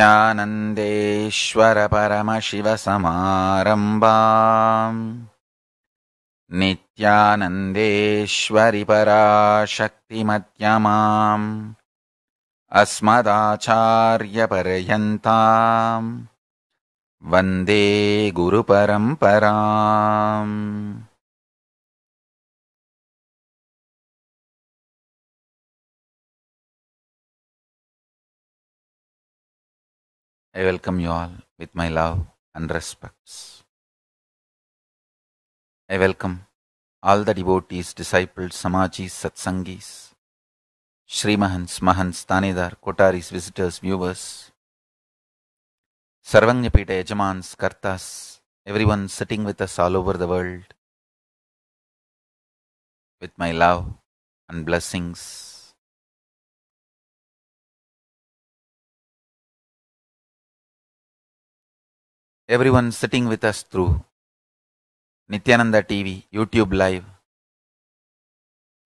नित्यानन्देश्वरपरमशिवसमारम्भाम्। नित्यानन्देश्वरि पराशक्तिमत्यमाम् अस्मदाचार्यपर्यन्ताम्। वन्दे गुरुपरम्पराम् I welcome you all with my love and respects. I welcome all the devotees, disciples, Samajis, Satsangis, Sri Mahans, Tanidar, Kotaris, visitors, viewers, Sarvanyapita Yajamans, Kartas, everyone sitting with us all over the world with my love and blessings. Everyone sitting with us through Nityananda TV, YouTube Live,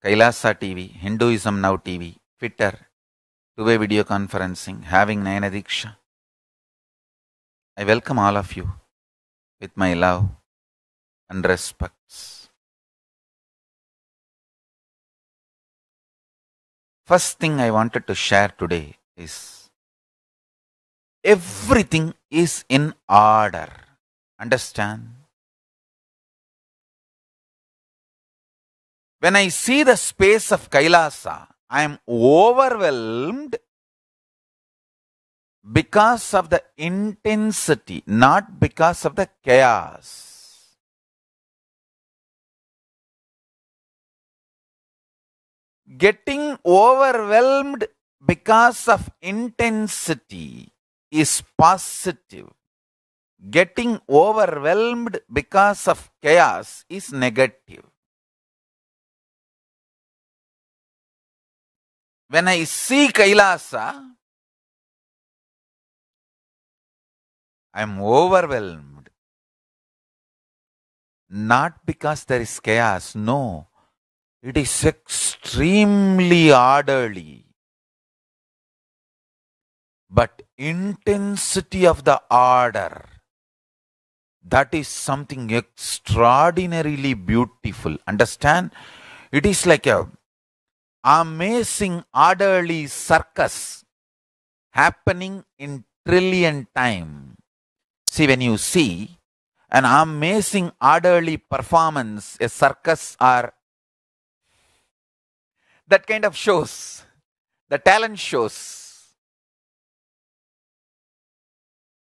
Kailasa TV, Hinduism Now TV, Twitter, two-way video conferencing, having Nayana Diksha. I welcome all of you with my love and respects. First thing I wanted to share today is everything is in order. Understand? When I see the space of Kailasa, I am overwhelmed because of the intensity, not because of the chaos. Getting overwhelmed because of intensity is positive. Getting overwhelmed because of chaos is negative. When I see Kailasa, I am overwhelmed. Not because there is chaos, no. It is extremely orderly. But intensity of the order, that is something extraordinarily beautiful. Understand? It is like a amazing orderly circus happening in trillion time. See, when you see an amazing orderly performance, a circus or that kind of shows, the talent shows.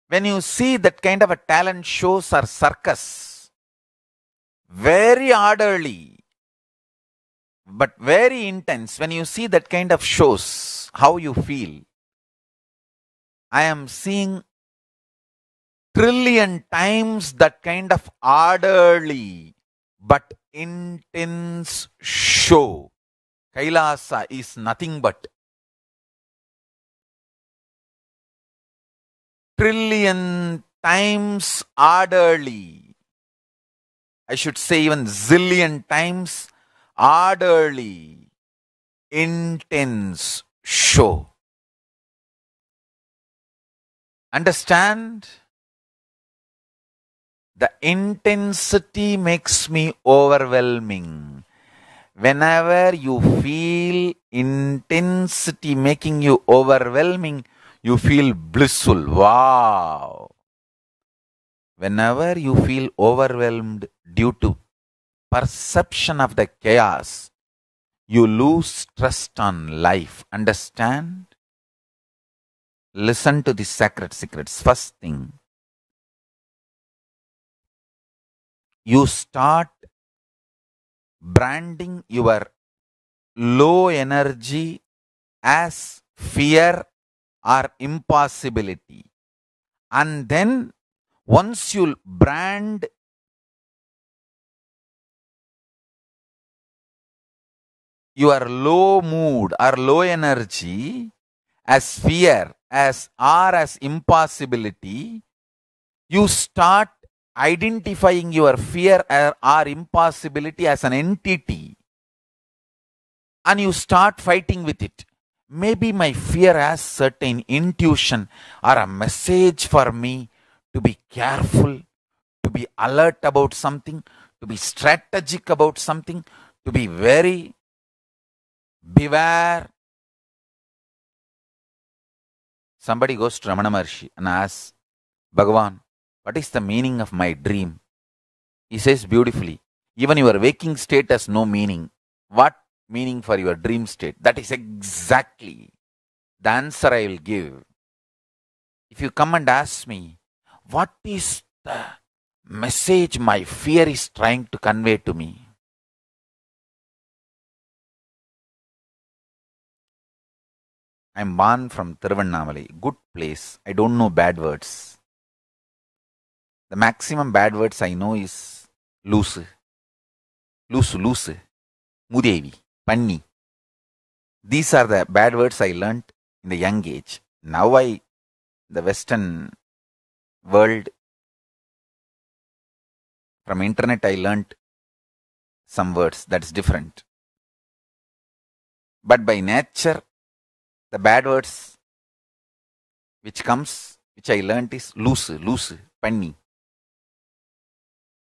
When you see that kind of a talent shows or circus, very orderly, but very intense, when you see that kind of shows, how you feel. I am seeing trillion times that kind of orderly but intense show. Kailasa is nothing but trillion times orderly. I should say even zillion times orderly, intense show. Understand? The intensity makes me overwhelming. Whenever you feel intensity making you overwhelming, you feel blissful. Wow. Whenever you feel overwhelmed due to perception of the chaos, you lose trust on life. Understand? Listen to the sacred secrets. First thing, you start branding your low energy as fear or impossibility. And then once you brand your low mood or low energy as fear as or as impossibility you start identifying your fear or, or impossibility as an entity and you start fighting with it Maybe my fear has certain intuition or a message for me to be careful, to be alert about something, to be strategic about something, to be very beware. Somebody goes to Ramana Maharshi and asks, Bhagavan, what is the meaning of my dream? He says beautifully, even your waking state has no meaning. What meaning for your dream state? That is exactly the answer I will give. If you come and ask me, what is the message my fear is trying to convey to me? I'm born from Tiruvannamalai, good place. I don't know bad words. The maximum bad words I know is loose, loose, loose, mudevi, panni. These are the bad words I learnt in the young age. Now I, the Western world, from internet I learnt some words that's different. But by nature, the bad words which comes, which I learnt is loose, loose, panni.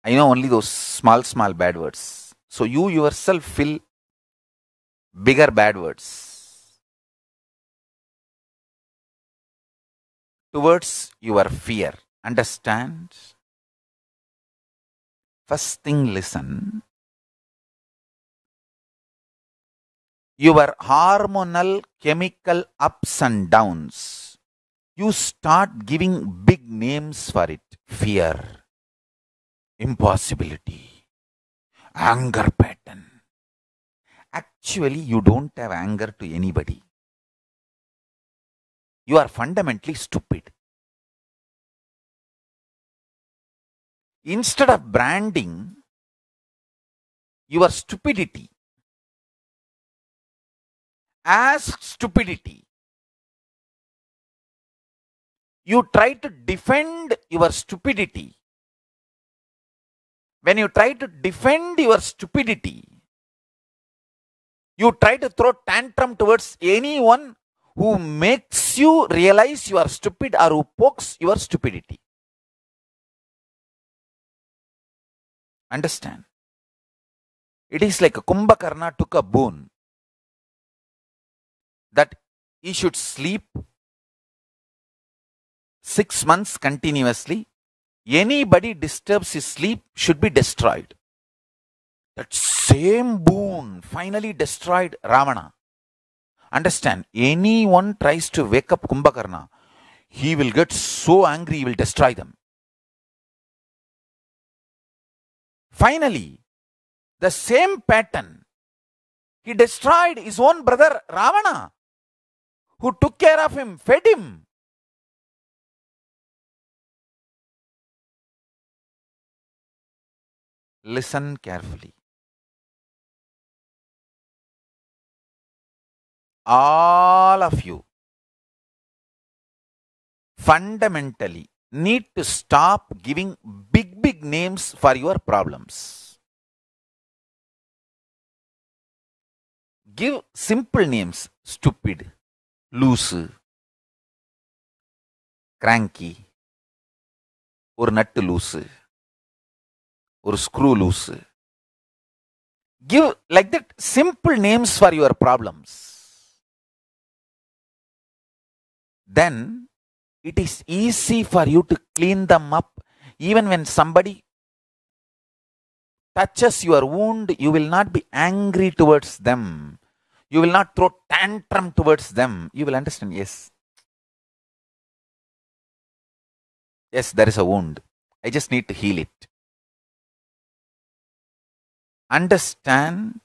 I know only those small, small bad words. So you yourself fill bigger bad words towards your fear. Understand? First thing, listen. Your hormonal chemical ups and downs, you start giving big names for it fear, impossibility, anger pattern. Actually, you don't have anger to anybody. You are fundamentally stupid. Instead of branding your stupidity as stupidity, you try to defend your stupidity. When you try to defend your stupidity, you try to throw tantrum towards anyone who makes you realize you are stupid or who pokes your stupidity. Understand? It is like Kumbhakarna took a boon that he should sleep six months continuously. Anybody disturbs his sleep should be destroyed. That same boon finally destroyed Ravana. Understand, anyone tries to wake up Kumbhakarna, he will get so angry, he will destroy them. Finally, the same pattern, he destroyed his own brother Ravana, who took care of him, fed him. Listen carefully. All of you fundamentally need to stop giving big, big names for your problems. Give simple names stupid, loose, cranky, ஒரு நட்டு loose ஒரு screw loose give like that simple names for your problems Then it is easy for you to clean them up. Even when somebody touches your wound you will not be angry towards them. You will not throw tantrum towards them. You will understand yes. Yes there is a wound. I just need to heal it. Understand?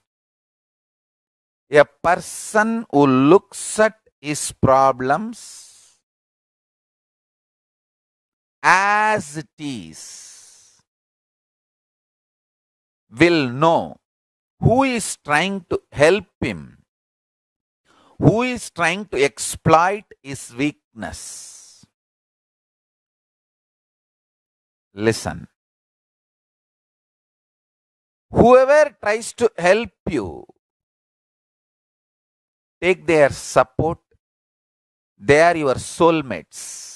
A person who looks at his problems as it is will know who is trying to help him, who is trying to exploit his weakness. Listen. Whoever tries to help you take their support. They are your soulmates.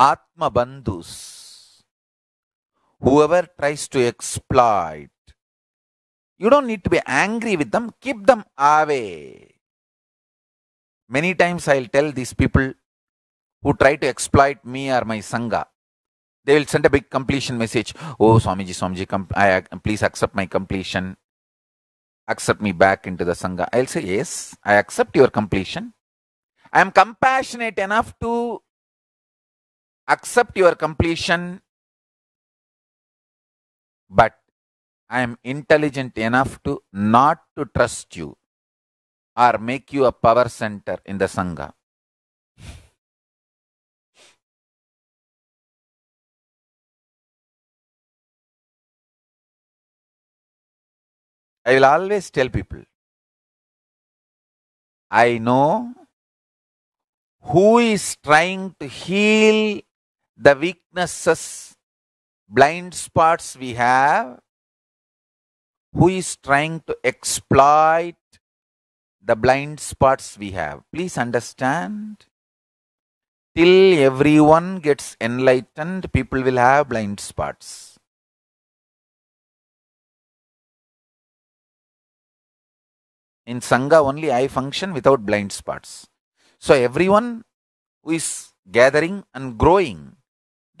Atma Bandhus. Whoever tries to exploit, you don't need to be angry with them, keep them away. Many times I'll tell these people who try to exploit me or my Sangha, they will send a big completion message. Oh, Swamiji, Swamiji, com- I, please accept my completion. Accept me back into the Sangha. I'll say, Yes, I accept your completion. I am compassionate enough to accept your completion, but I am intelligent enough to not to trust you or make you a power center in the Sangha. I will always tell people I know who is trying to heal the weaknesses, blind spots we have, who is trying to exploit the blind spots we have. Please understand. Till everyone gets enlightened, people will have blind spots. In Sangha, only I function without blind spots. So, everyone who is gathering and growing,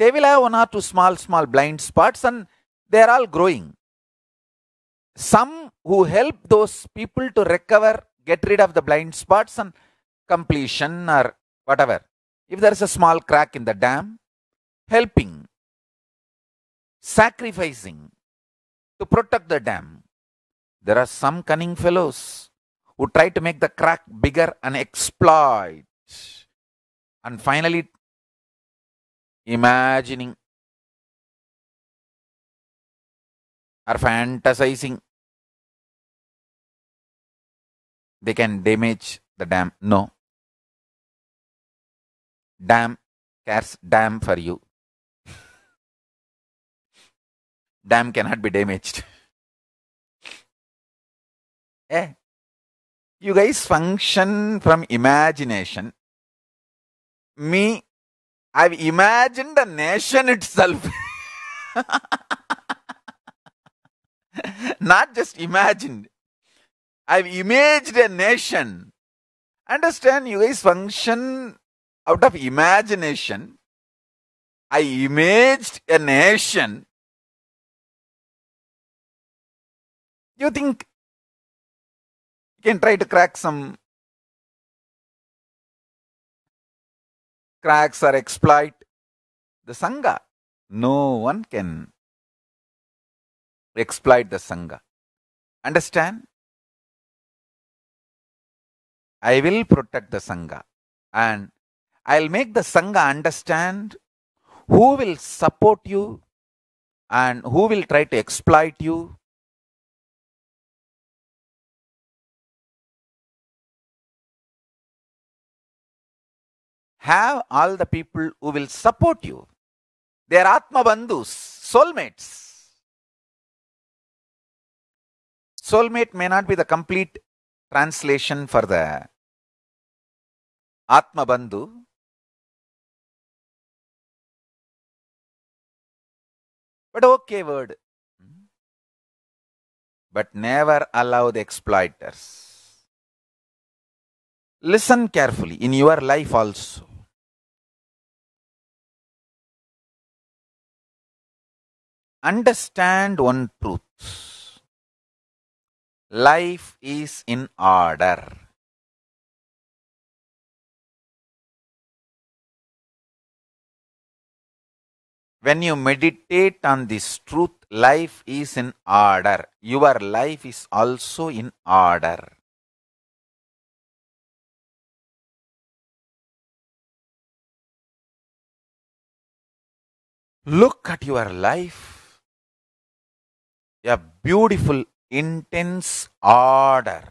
they will have one or two small, small blind spots and they are all growing. Some who help those people to recover, get rid of the blind spots and completion or whatever. If there is a small crack in the dam, helping, sacrificing to protect the dam. There are some cunning fellows who try to make the crack bigger and exploit. And finally, imagining or fantasizing they can damage the dam. No. Dam cares dam for you. dam cannot be damaged. eh? You guys function from imagination. Me, I've imagined a nation itself. Not just imagined. I've imaged a nation. Understand, you guys function out of imagination. I imaged a nation. You think you can try to crack some cracks or exploit the Sangha? No one can exploit the Sangha. Understand? I will protect the Sangha and I'll make the Sangha understand who will support you and who will try to exploit you. Have all the people who will support you. They are Atma Bandhus, soulmates. Soulmate may not be the complete translation for the Atma Bandhu. But okay word. But never allow the exploiters. Listen carefully in your life also. Understand one truth. Life is in order. When you meditate on this truth, life is in order. Your life is also in order. Look at your life a beautiful, intense order.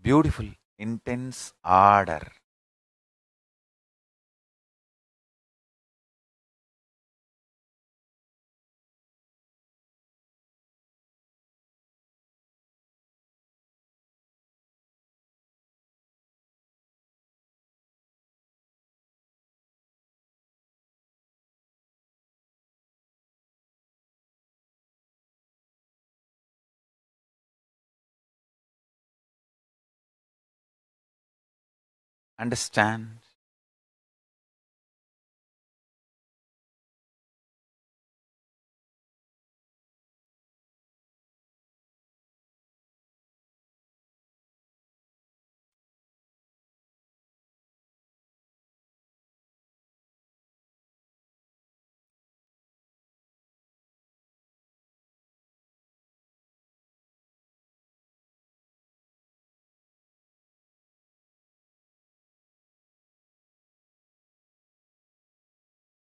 Beautiful, intense order. Understand?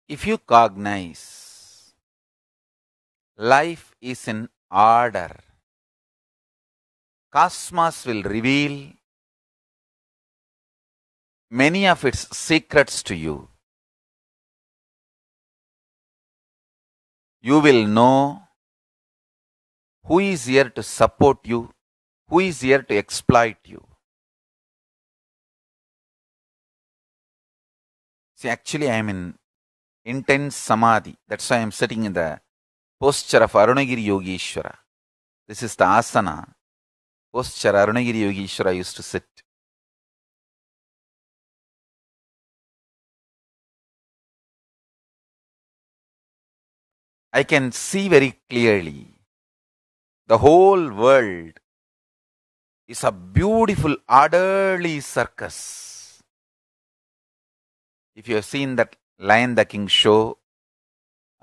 If you cognize life is in order, cosmos will reveal many of its secrets to you. You will know who is here to support you, who is here to exploit you. See, actually, I am in intense samadhi. That's why I am sitting in the posture of Arunagiri Yogeshwara. This is the asana posture Arunagiri Yogeshwara used to sit. I can see very clearly the whole world is a beautiful, orderly circus. If you have seen that Lion the King show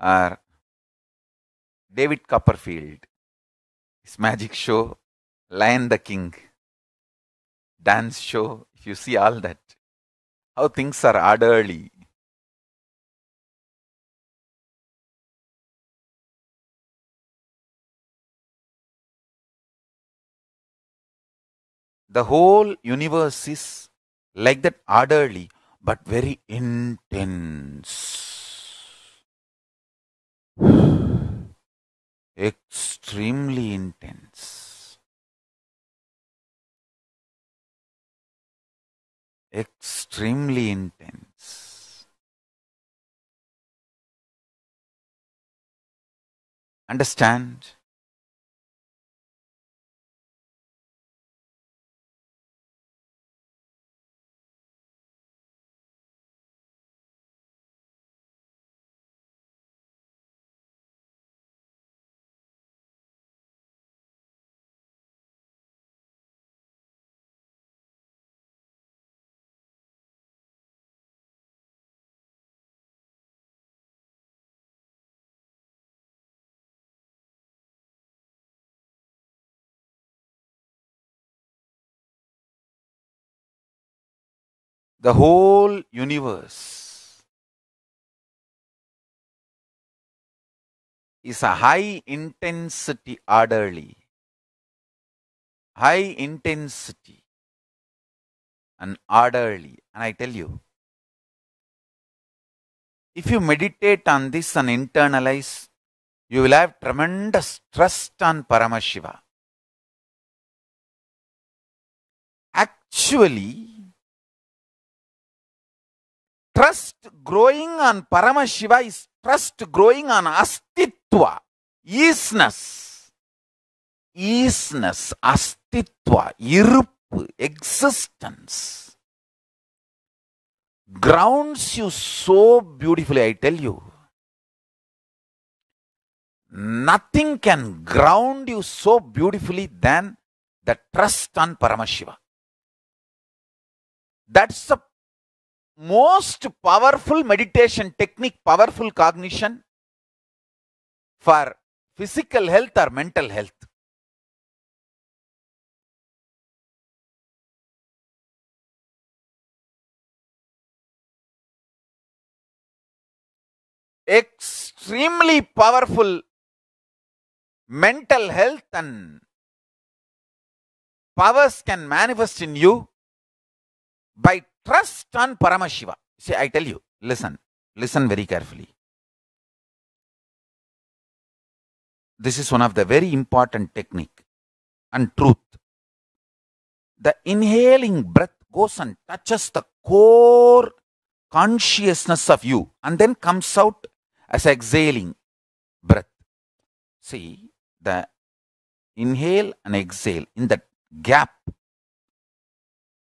or David Copperfield, his magic show, Lion the King, dance show, if you see all that, how things are orderly. The whole universe is like that orderly, but very intense. Extremely intense. Extremely intense. Understand? The whole universe is a high intensity orderly. High intensity and orderly. And I tell you, if you meditate on this and internalize, you will have tremendous trust on Paramashiva. Actually, trust growing on Paramashiva is trust growing on Astitva, isness, isness, Astitva, iruppu, existence. Grounds you so beautifully, I tell you. Nothing can ground you so beautifully than the trust on Paramashiva. That's the most powerful meditation technique, powerful cognition for physical health or mental health. Extremely powerful mental health and powers can manifest in you by trust on Paramashiva. See, I tell you, listen, listen very carefully. This is one of the very important technique and truth. The inhaling breath goes and touches the core consciousness of you and then comes out as exhaling breath. See, the inhale and exhale in that gap,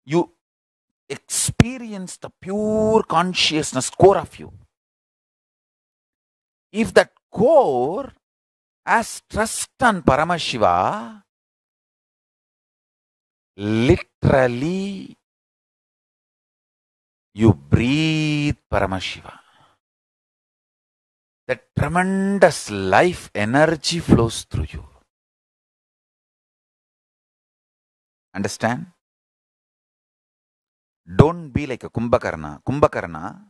you experience the pure consciousness core of you. If that core has trust on Paramashiva, literally you breathe Paramashiva. That tremendous life energy flows through you. Understand? Don't be like a Kumbhakarna. Kumbhakarna,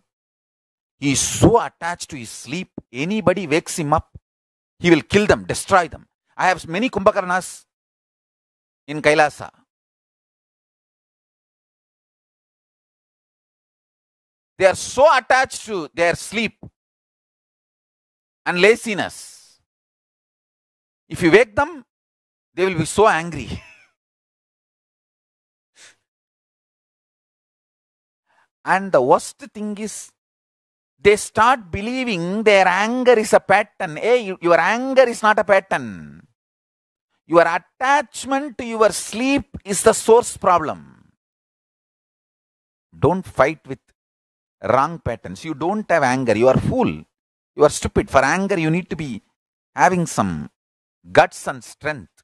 he is so attached to his sleep, anybody wakes him up, he will kill them, destroy them. I have many Kumbhakarnas in Kailasa. They are so attached to their sleep and laziness. If you wake them, they will be so angry. and the worst thing is, they start believing their anger is a pattern. Hey, you- your anger is not a pattern. Your attachment to your sleep is the source problem. Don't fight with wrong patterns. You don't have anger. You are fool. You are stupid. For anger, you need to be having some guts and strength.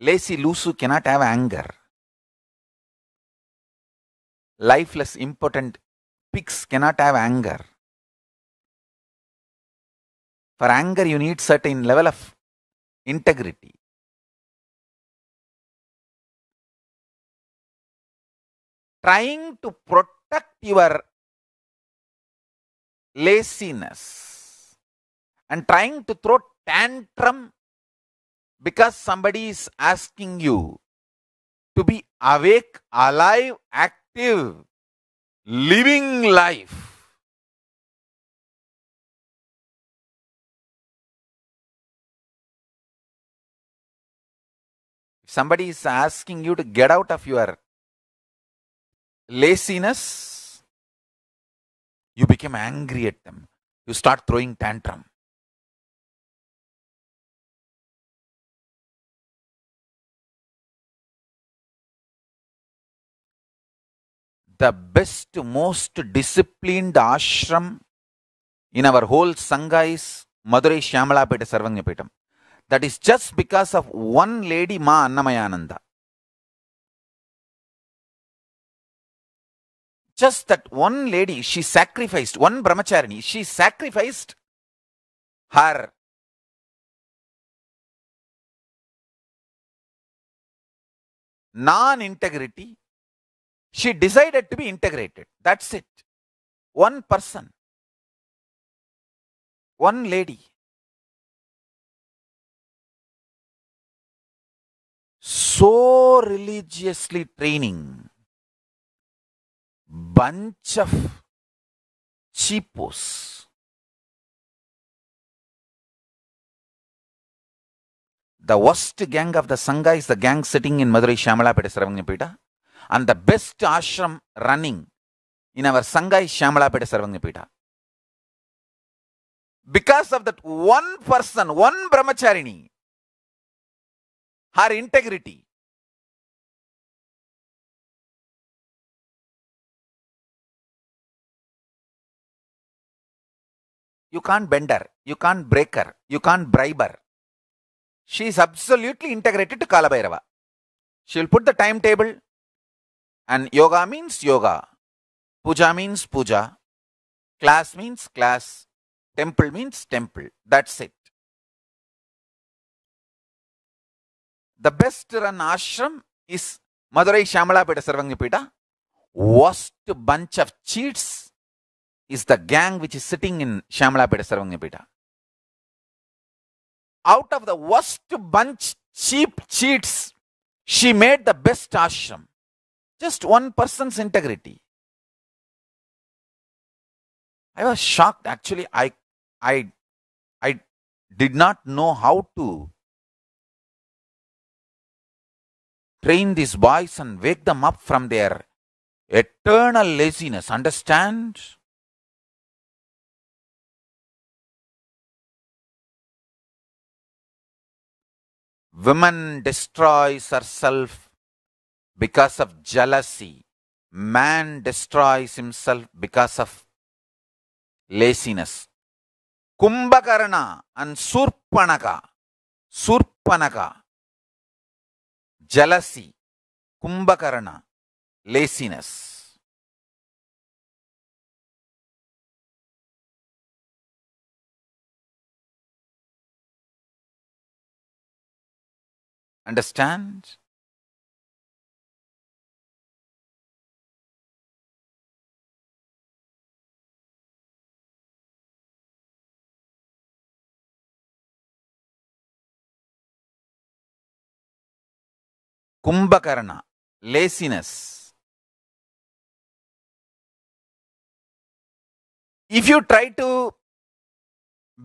Lazy Lusu cannot have anger. Lifeless, impotent pigs cannot have anger. For anger, you need certain level of integrity. Trying to protect your laziness and trying to throw tantrum because somebody is asking you to be awake, alive, active, living life. If somebody is asking you to get out of your laziness, you become angry at them. You start throwing tantrum. The best, most disciplined ashram in our whole Sangha is Madurai Shyamalapeta Sarvangapetam. That is just because of one lady, Ma Annamayananda. Just that one lady, she sacrificed, one brahmacharini, she sacrificed her non integrity. She decided to be integrated. That's it. One person, one lady. So religiously training bunch of cheapos. The worst gang of the Sangha is the gang sitting in Madurai Shamalapeta Saravangapeta. And the best ashram running in our Sangha is Shamalapeta Saravangapeta. Because of that one person, one brahmacharini, her integrity, You can't bend her. You can't break her. You can't bribe her. She is absolutely integrated to Kalabhairava. She will put the timetable and yoga means yoga. Puja means puja. Class means class. Temple means temple. That's it. The best run ashram is Madurai Shamalapeta Sarvangapeta. Worst bunch of cheats is the gang which is sitting in Shamalapeta Sarvangapeta. out of the worst bunch, cheap cheats, she made the best ashram. Just one person's integrity. I was shocked. Actually, I, I, I did not know how to train these boys and wake them up from their eternal laziness. Understand? Woman destroys herself because of jealousy. Man destroys himself because of laziness. Kumbhakarna and Surpanaka. Surpanaka. Jealousy. Kumbhakarna. Laziness. Understand? Kumbhakarna, laziness. If you try to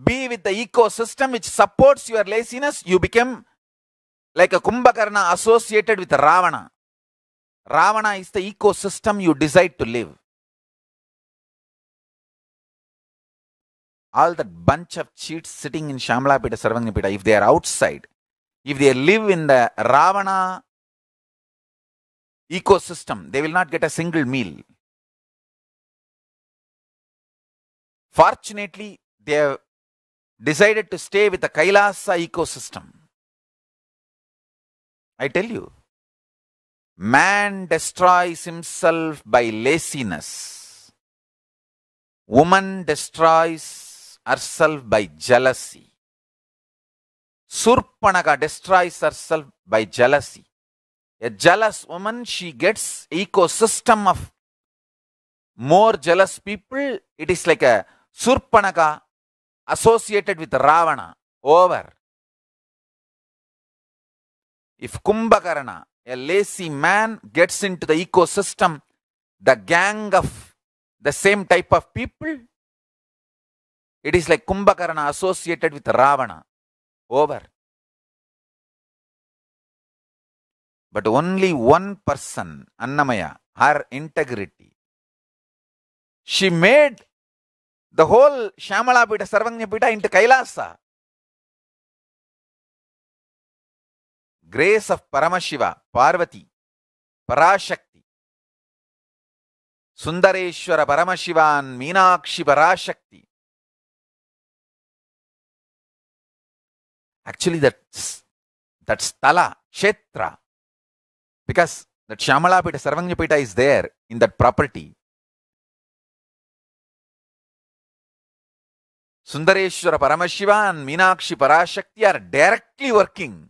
be with the ecosystem which supports your laziness, you become like a Kumbhakarna associated with Ravana. Ravana is the ecosystem you decide to live. All that bunch of cheats sitting in Shamlapita, Sarvangnapita, if they are outside, if they live in the Ravana ecosystem, they will not get a single meal. Fortunately, they have decided to stay with the Kailasa ecosystem. I tell you, man destroys himself by laziness. Woman destroys herself by jealousy. Surpanaka destroys herself by jealousy. A jealous woman, she gets ecosystem of more jealous people. It is like a Surpanaka associated with Ravana. Over. If Kumbhakarna, a lazy man, gets into the ecosystem, the gang of the same type of people, it is like Kumbhakarna associated with Ravana. Over. But only one person, Annamaya, her integrity. She made the whole Shamalapita, Sarvangnapita into Kailasa. Grace of Paramashiva, Parvati, Parashakti, Sundareshwara Paramashiva and Meenakshi Parashakti. Actually, that's, that's Tala, Kshetra, because that Shamalapita, Sarvangnapita is there in that property. Sundareshwara Paramashiva and Meenakshi Parashakti are directly working.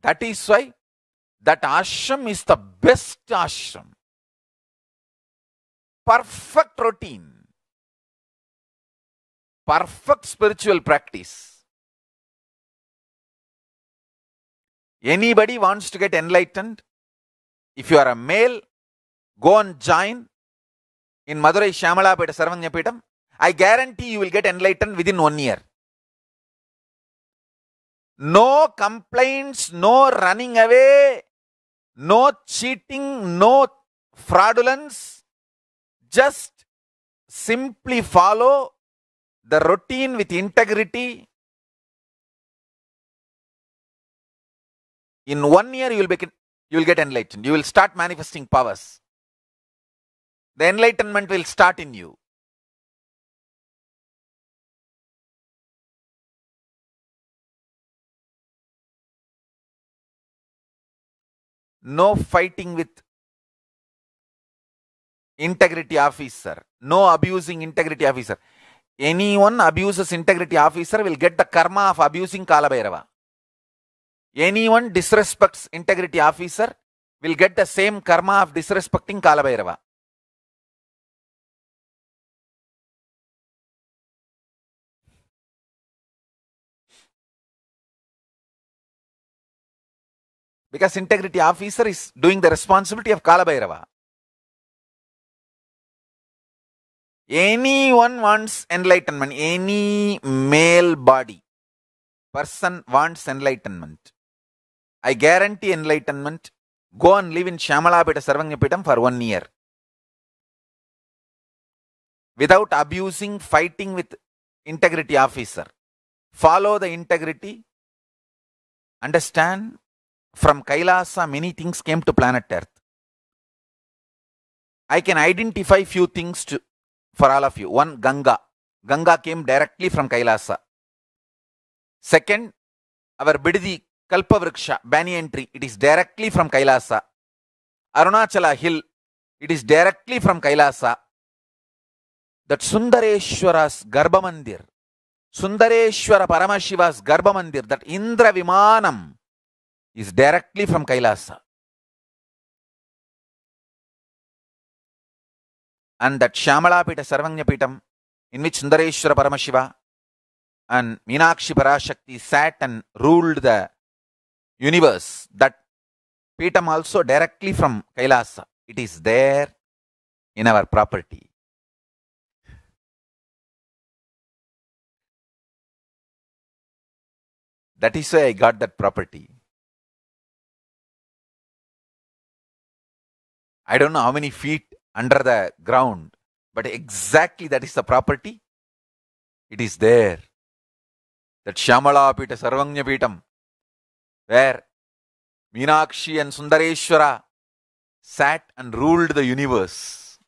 That is why that ashram is the best ashram. Perfect routine. Perfect spiritual practice. Anybody wants to get enlightened? If you are a male, go and join in Madurai Shamalapeta Sarvanyapitam. I guarantee you will get enlightened within one year. No complaints, no running away, no cheating, no fraudulence. Just simply follow the routine with integrity. In one year, you will, be, you will get enlightened. You will start manifesting powers. The enlightenment will start in you. no fighting with integrity officer, no abusing integrity officer. Anyone abuses integrity officer will get the karma of abusing Kalabhairava anyone disrespects integrity officer will get the same karma of disrespecting Kalabhairava. Because integrity officer is doing the responsibility of Kalabhairava. Anyone wants enlightenment, any male body person wants enlightenment. I guarantee enlightenment. Go and live in Shamalapeta Sarvangapitam for one year. Without abusing, fighting with integrity officer. Follow the integrity. Understand from Kailasa many things came to planet Earth. I can identify few things to, for all of you. One, Ganga. Ganga came directly from Kailasa. Second, our Bidadi Kalpavriksha, banyan tree, it is directly from Kailasa. Arunachala hill, it is directly from Kailasa. That Sundareshwara's Garbha Mandir, Sundareshwara Paramashiva's Garbha Mandir, that Indra Vimanam is directly from Kailasa. And that Shamalapita Sarvanyapitam, in which Sundareshwara Paramashiva and Meenakshi Parashakti sat and ruled the universe, that Pitam also directly from Kailasa. It is there in our property. That is why I got that property. I don't know how many feet under the ground, but exactly that is the property. It is there. That Shamala Pita Sarvanya Pitam, where Meenakshi and Sundareshwara sat and ruled the universe.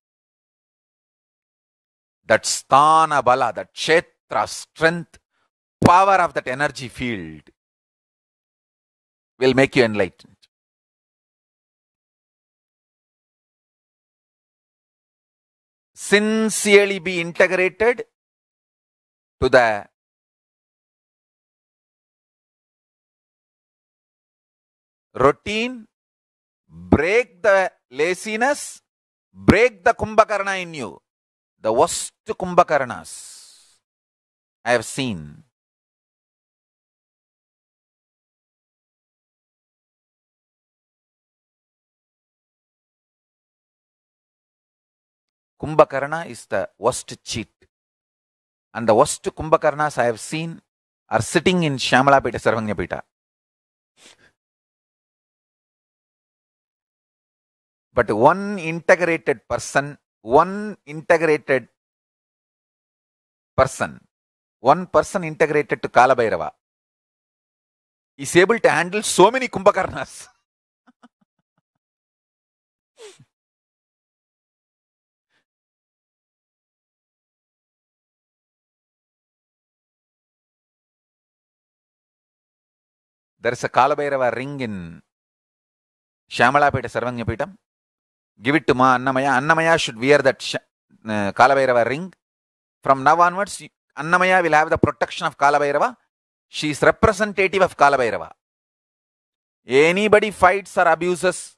That Sthana Bala, that Kshetra, strength, power of that energy field will make you enlightened. Sincerely be integrated to the routine, break the laziness, break the Kumbhakarna in you, the worst Kumbhakarnas I have seen. Kumbhakarna is the worst cheat. And the worst Kumbhakarnas I have seen are sitting in Shamalapeta Sarvanyapita. But one integrated person, one integrated person, one person integrated to Kalabhairava is able to handle so many Kumbhakarnas. there is a Kalabhairava ring in Shamalapeta Sarvanyapitam. Give it to Ma Annamaya. Annamaya should wear that sh- uh, Kalabhairava ring. From now onwards, Annamaya will have the protection of Kalabhairava. She is representative of Kalabhairava. Anybody fights or abuses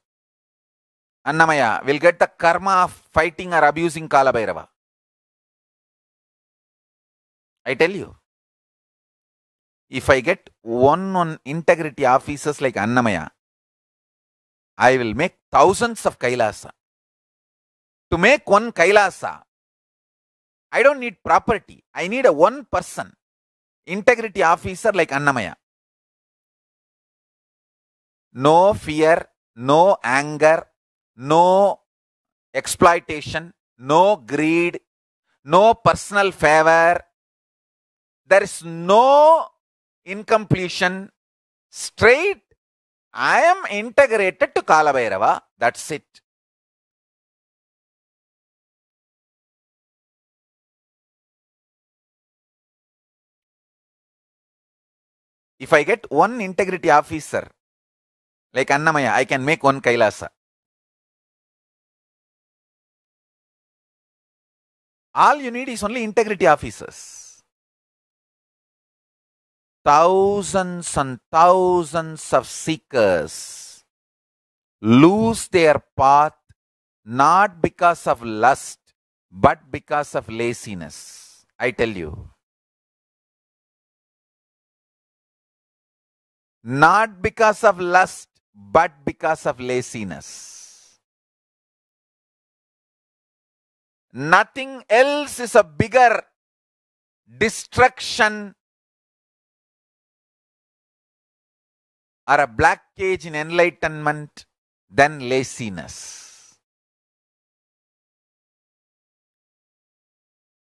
Annamaya will get the karma of fighting or abusing Kalabhairava. I tell you. If I get one on integrity officers like Annamaya, I will make thousands of Kailasa. To make one Kailasa, I don't need property. I need a one person, integrity officer like Annamaya. No fear, no anger, no exploitation, no greed, no personal favor. There is no incompletion. Straight, I am integrated to Kalabhairava. That's it. If I get one integrity officer like Annamaya, I can make one Kailasa. All you need is only integrity officers. Thousands and thousands of seekers lose their path not because of lust but because of laziness. I tell you. Not because of lust but because of laziness. Nothing else is a bigger destruction or a black cage in enlightenment than laziness.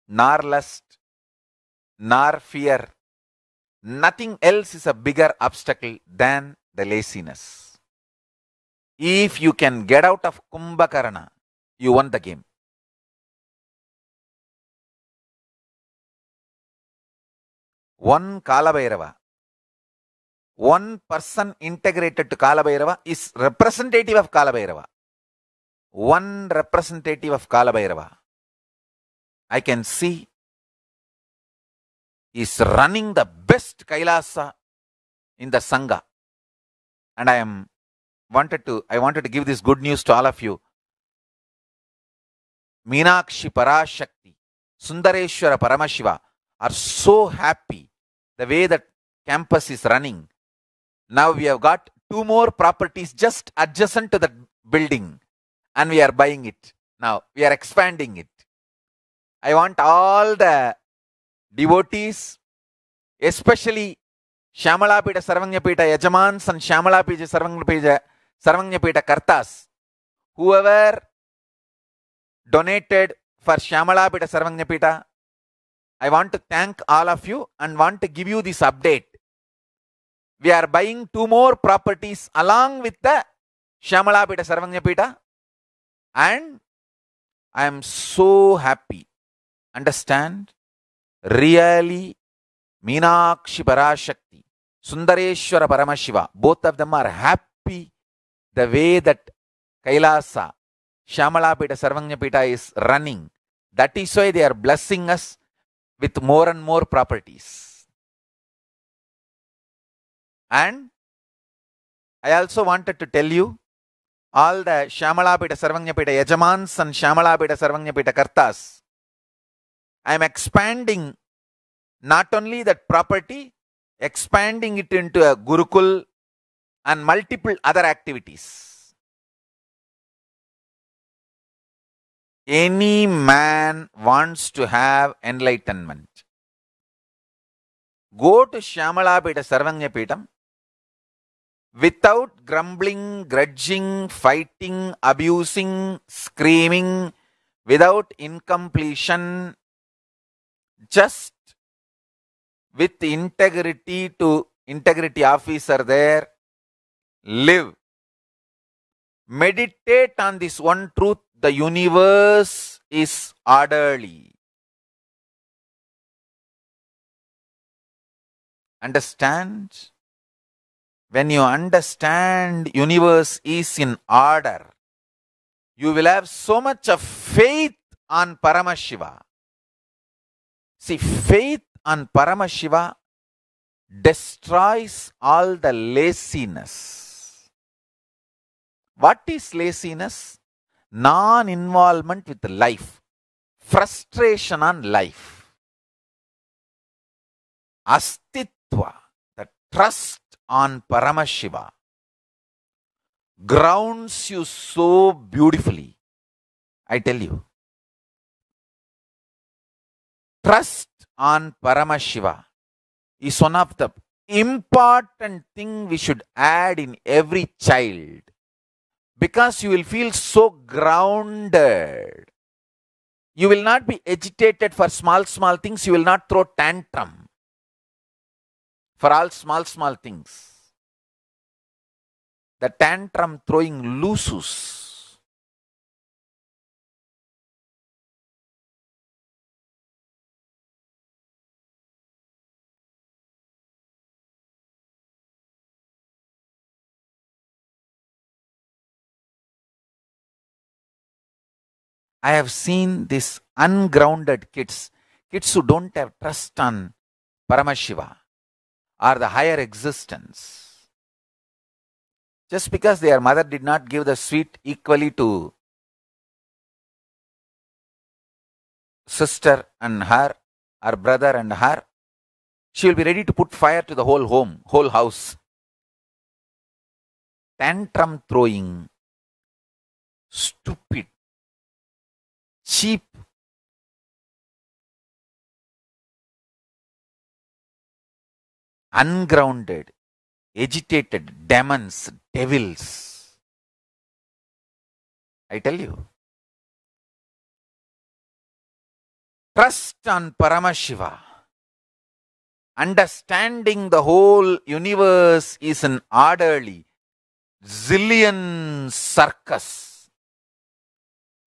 Nor lust, nor fear. Nothing else is a bigger obstacle than the laziness. If you can get out of Kumbhakarna, you won the game. One Kalabhairava, one person integrated to Kalabhairava is representative of Kalabhairava. One representative of Kalabhairava. I can see is running the best Kailasa in the Sangha. And I am wanted to I wanted to give this good news to all of you. Meenakshi Parashakti, Sundareshwara Paramashiva are so happy the way that campus is running. Now we have got two more properties just adjacent to the building and we are buying it. Now we are expanding it. I want all the devotees, especially Shamalapita Sarvanyapita Yajamans and Shamalapita Sarvanyapita Sarvanyapita Kartas, whoever donated for Shamalapita Sarvanyapita, I want to thank all of you and want to give you this update. We are buying two more properties along with the Shamalapita Sarvanyapita and I am so happy. Understand? Really, Meenakshi Parashakti, Sundareshwara Paramashiva, both of them are happy the way that Kailasa, Shamalapita Sarvanyapita is running. That is why they are blessing us with more and more properties. And I also wanted to tell you all the Shamalapita Sarvanyapita Yajamans and Shamalapita Sarvanyapita Kartas. I am expanding not only that property, expanding it into a Gurukul and multiple other activities. Any man wants to have enlightenment. Go to Shamalapita Sarvanyapitam without grumbling, grudging, fighting, abusing, screaming, without incompletion, just with integrity to integrity officer there, live. Meditate on this one truth the universe is orderly. Understand? When you understand universe is in order, you will have so much of faith on Paramashiva. See, faith on Paramashiva destroys all the laziness. What is laziness? Non involvement with life, frustration on life, astitva, the trust on Paramashiva grounds you so beautifully. I tell you. Trust on Paramashiva is one of the important thing we should add in every child because you will feel so grounded you will not be agitated for small small things you will not throw tantrum for all small small things. The tantrum throwing loses I have seen these ungrounded kids, kids who don't have trust on Paramashiva or the higher existence. Just because their mother did not give the sweet equally to sister and her, or brother and her, she will be ready to put fire to the whole home, whole house. tantrum throwing, stupid, cheap, ungrounded, agitated demons, devils. I tell you. Trust on Paramashiva. Understanding the whole universe is an orderly, zillion circus.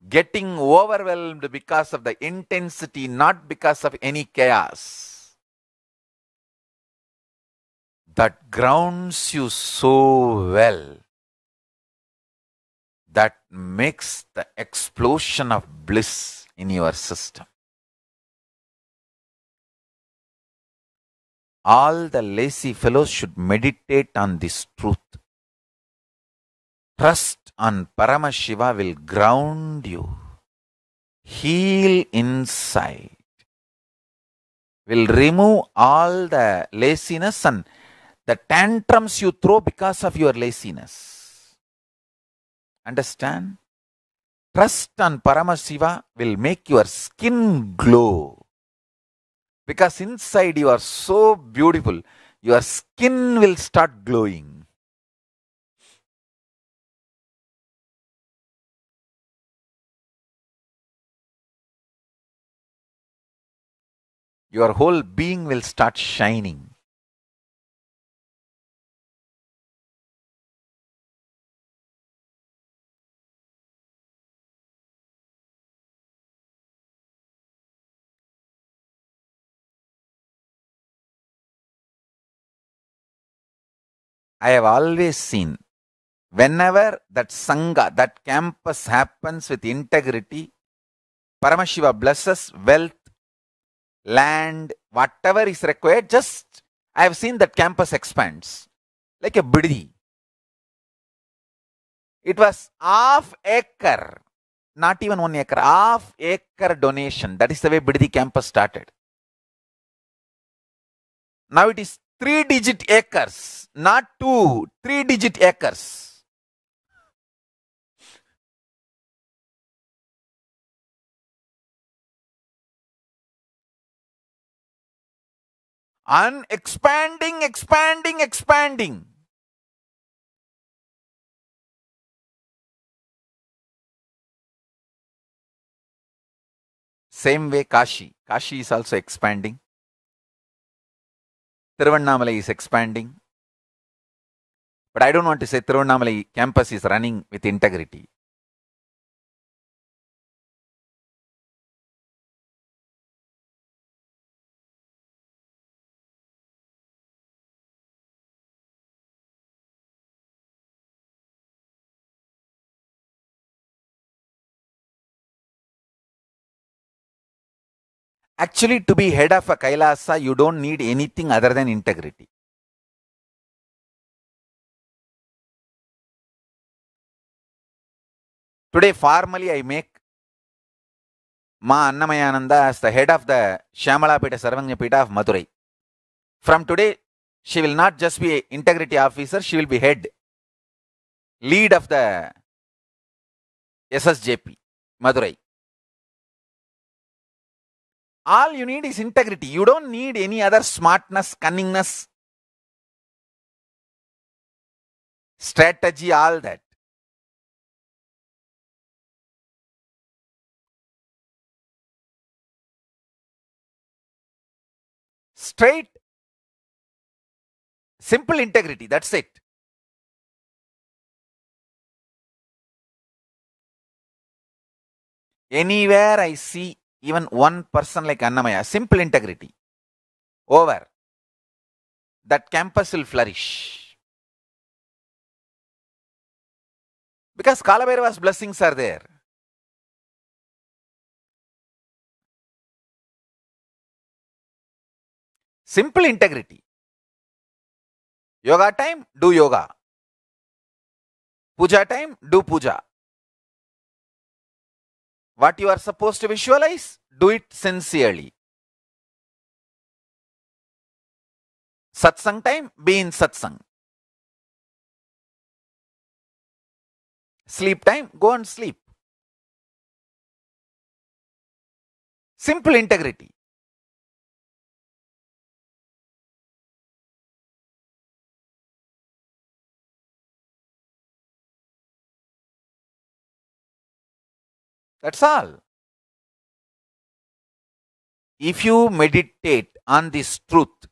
Getting overwhelmed because of the intensity, not because of any chaos. That grounds you so well. That makes the explosion of bliss in your system. All the lazy fellows should meditate on this truth. Trust on Paramashiva will ground you, heal inside, will remove all the laziness and the tantrums you throw because of your laziness. Understand? Trust on Paramashiva will make your skin glow. Because inside you are so beautiful, your skin will start glowing. Your whole being will start shining. I have always seen whenever that Sangha, that campus happens with integrity, Paramashiva blesses wealth, land, whatever is required, just I have seen that campus expands like a biddi. It was half acre, not even one acre, half acre donation. That is the way Bidadi campus started. Now it is three digit acres, not two, three digit acres. And expanding, expanding, expanding. Same way Kashi. Kashi is also expanding. Tiruvannamalai is expanding. But I don't want to say Tiruvannamalai campus is running with integrity. Actually, to be head of a Kailasa, you don't need anything other than integrity. Today, formally, I make Ma Annamayananda as the head of the Shyamalapeta Sarvanyapeta of Madurai. From today, she will not just be an integrity officer, she will be head, lead of the SSJP, Madurai. All you need is integrity. You don't need any other smartness, cunningness, strategy, all that. Straight, simple integrity. That's it. Anywhere I see even one person like Annamaya, simple integrity, over, that campus will flourish. Because Kalabhairava's blessings are there. Simple integrity. Yoga time, do yoga. Puja time, do puja. What you are supposed to visualize, do it sincerely. Satsang time, be in satsang. Sleep time, go and sleep. Simple integrity. That's all. If you meditate on this truth,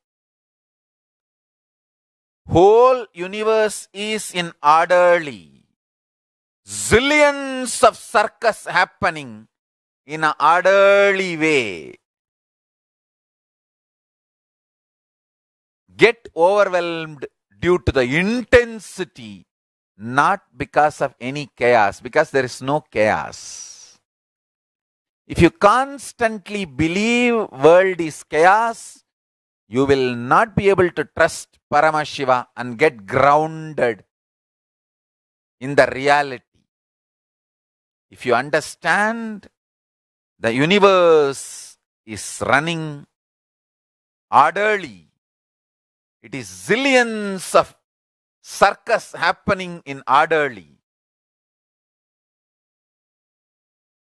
whole universe is in orderly. Zillions of circus happening in an orderly way. Get overwhelmed due to the intensity, not because of any chaos, because there is no chaos. If you constantly believe world is chaos, you will not be able to trust Paramashiva and get grounded in the reality. If you understand the universe is running orderly, it is zillions of circus happening in orderly.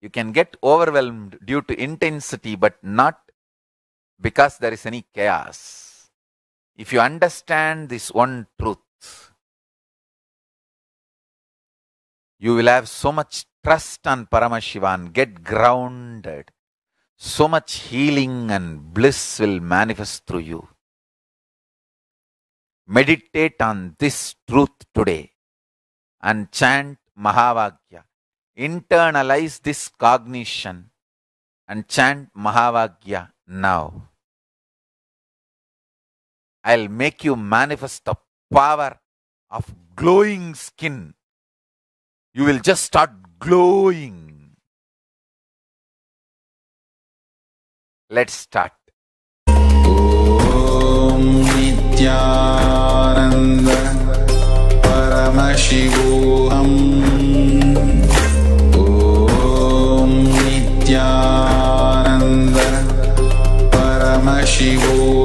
You can get overwhelmed due to intensity, but not because there is any chaos. If you understand this one truth, you will have so much trust on Paramashiva and get grounded. So much healing and bliss will manifest through you. Meditate on this truth today and chant Mahavakya internalize this cognition and chant Mahavakya now. I'll make you manifest the power of glowing skin. You will just start glowing. Let's start. Nityanand परमशिवो।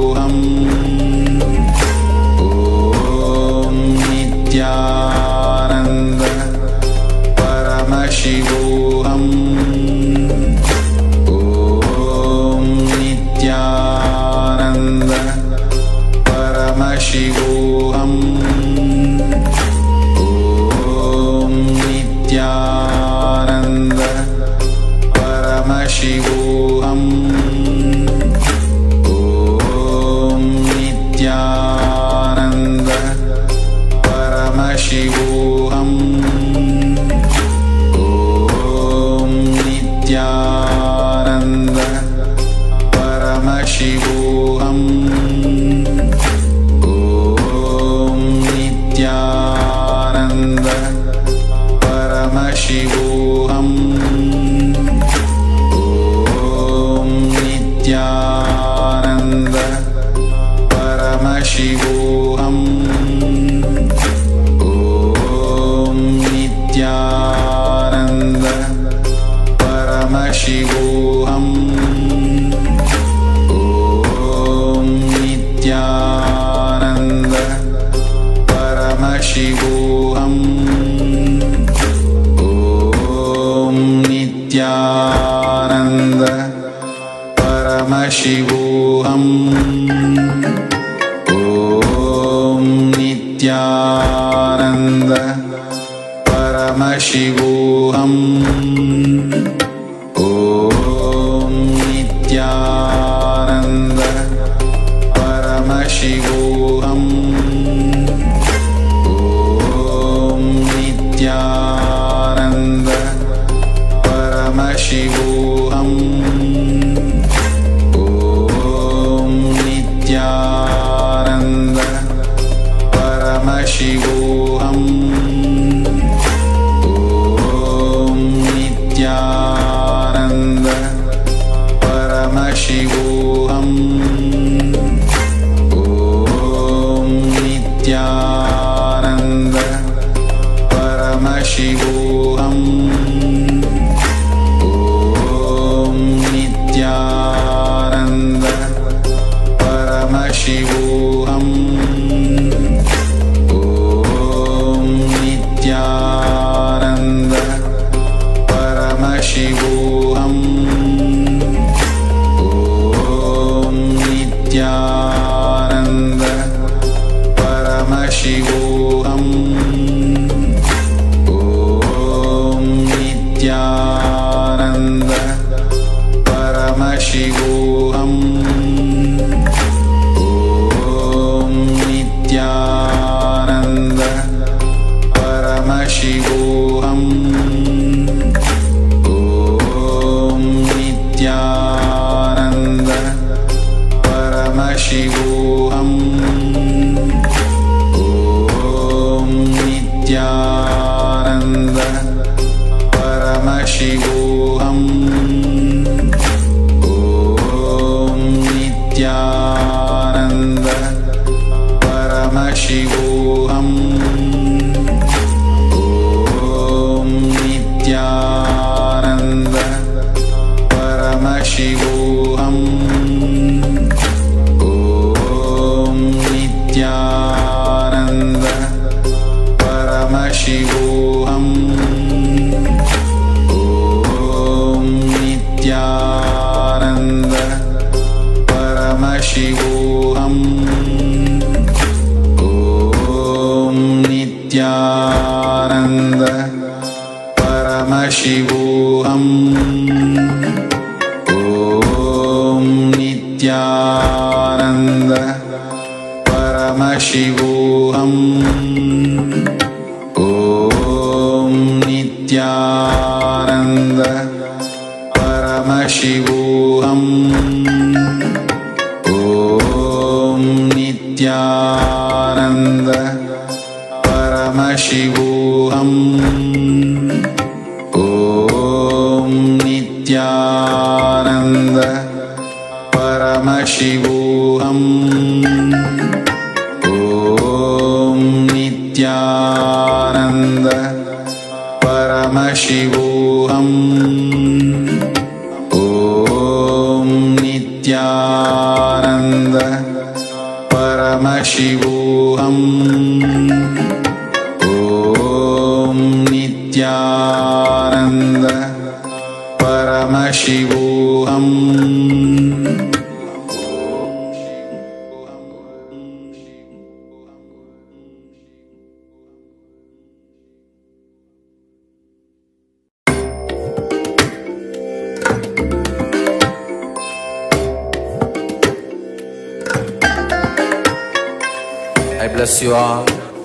Christian.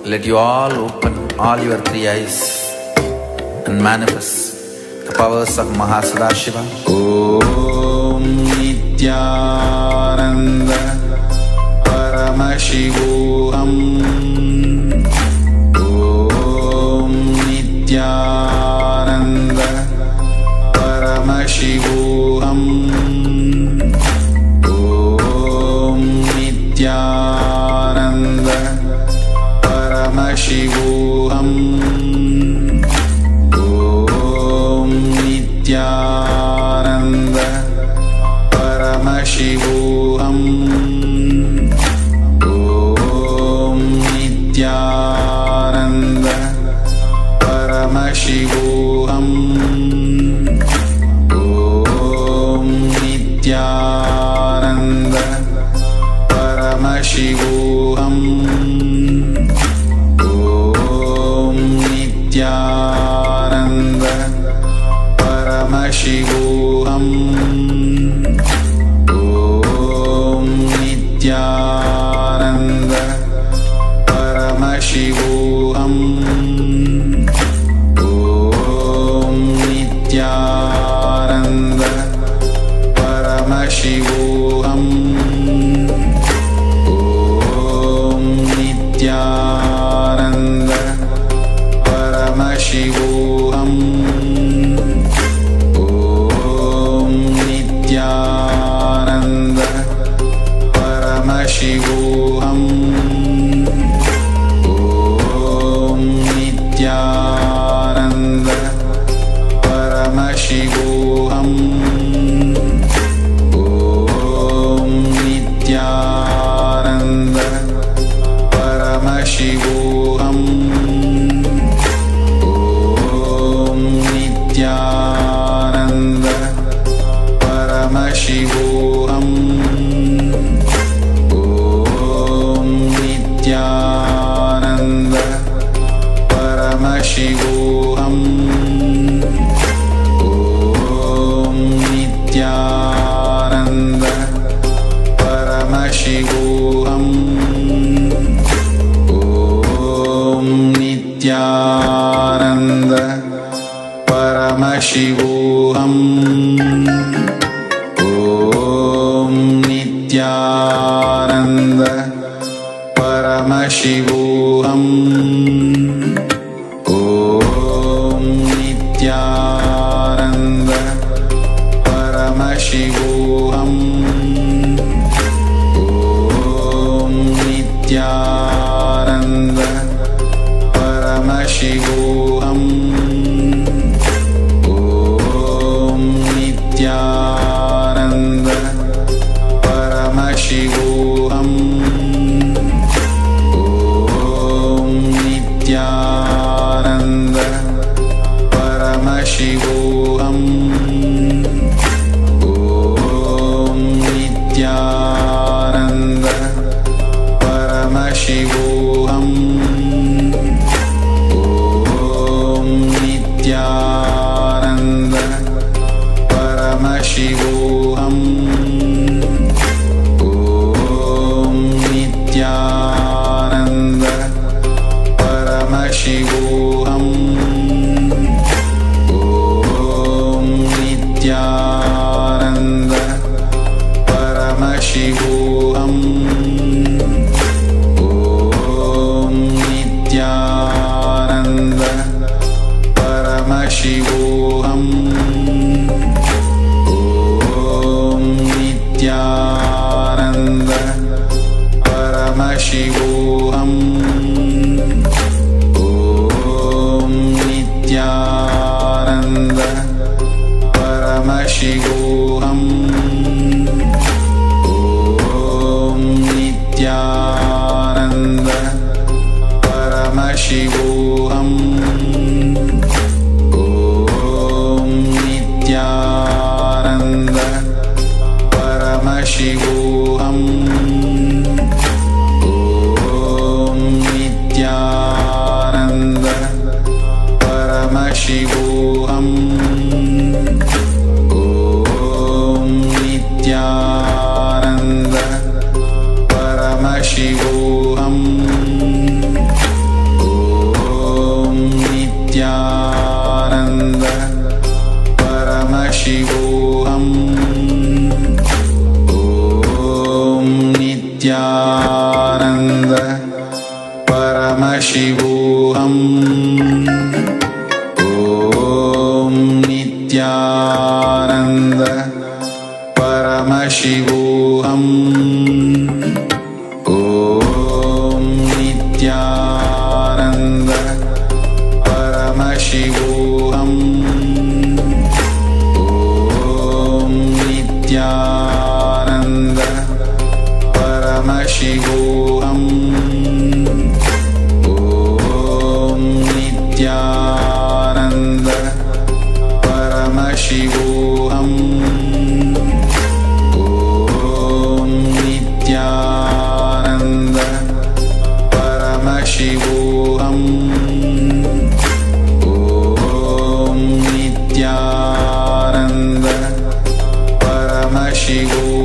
let you all open all your three eyes and manifest the powers of आशिव Om Nityananda Paramashivoham Om Nityananda Paramashivoham शिवोऽहम् 义务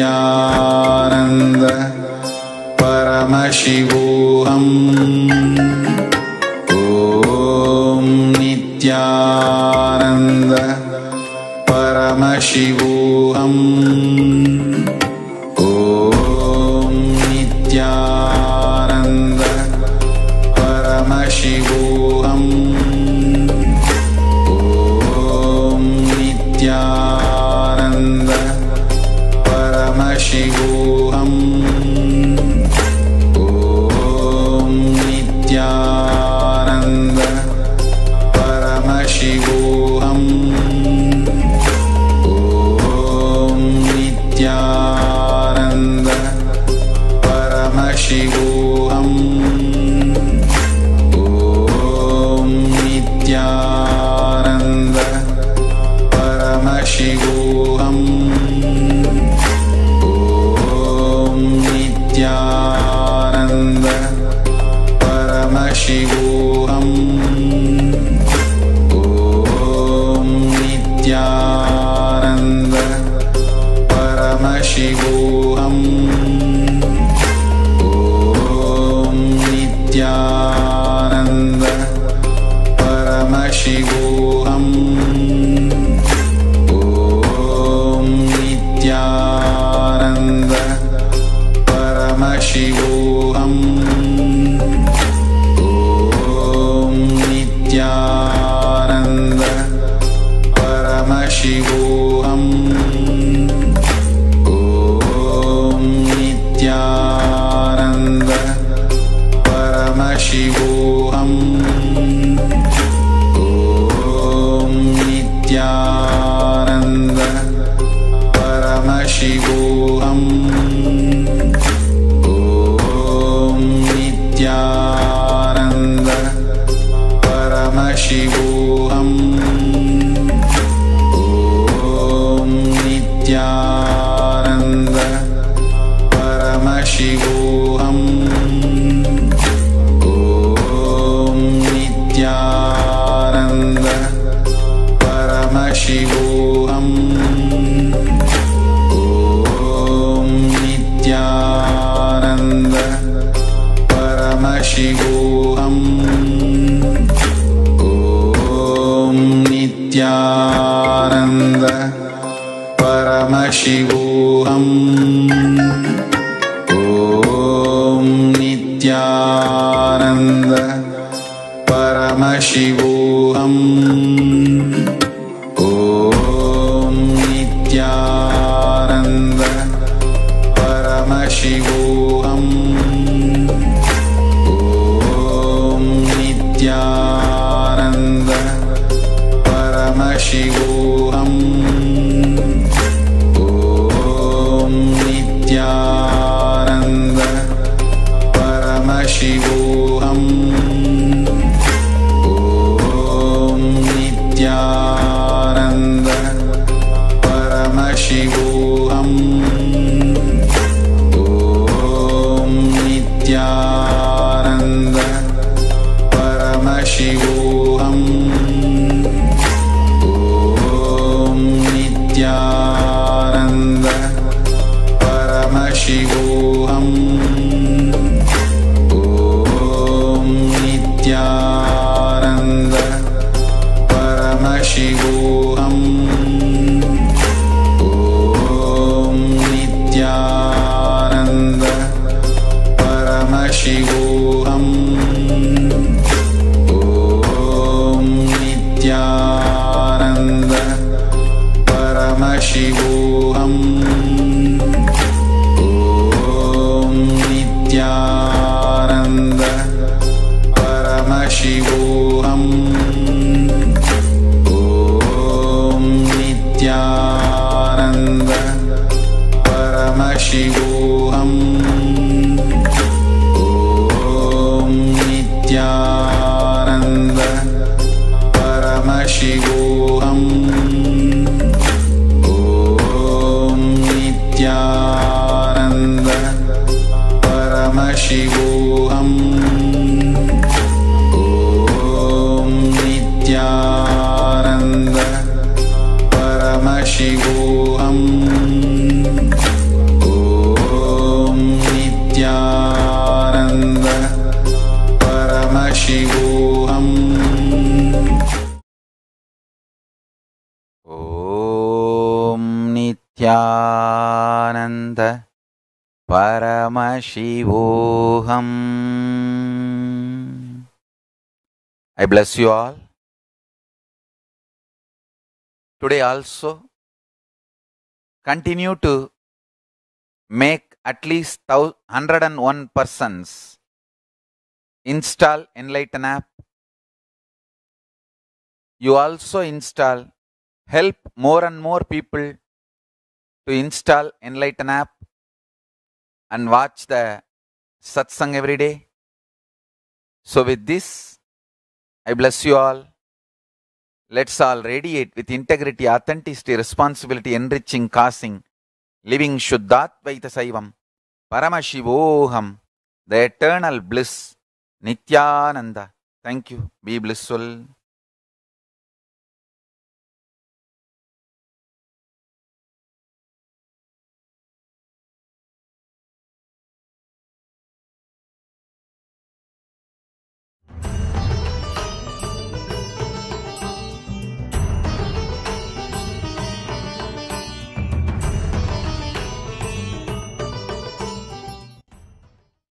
नित्यानन्द परमशिवोऽहम् ॐ नित्यानन्द परमशिवोऽहम् she will bless you all. Today also, continue to make at least thou- 101 persons install Enlighten app. You also install, help more and more people to install Enlighten app and watch the satsang every day. So, with this, I bless you all. Let's all radiate with integrity, authenticity, responsibility, enriching, causing, living Shuddhadvaita Saivam, Paramashivoham, the eternal bliss, Nityananda. Thank you. Be blissful.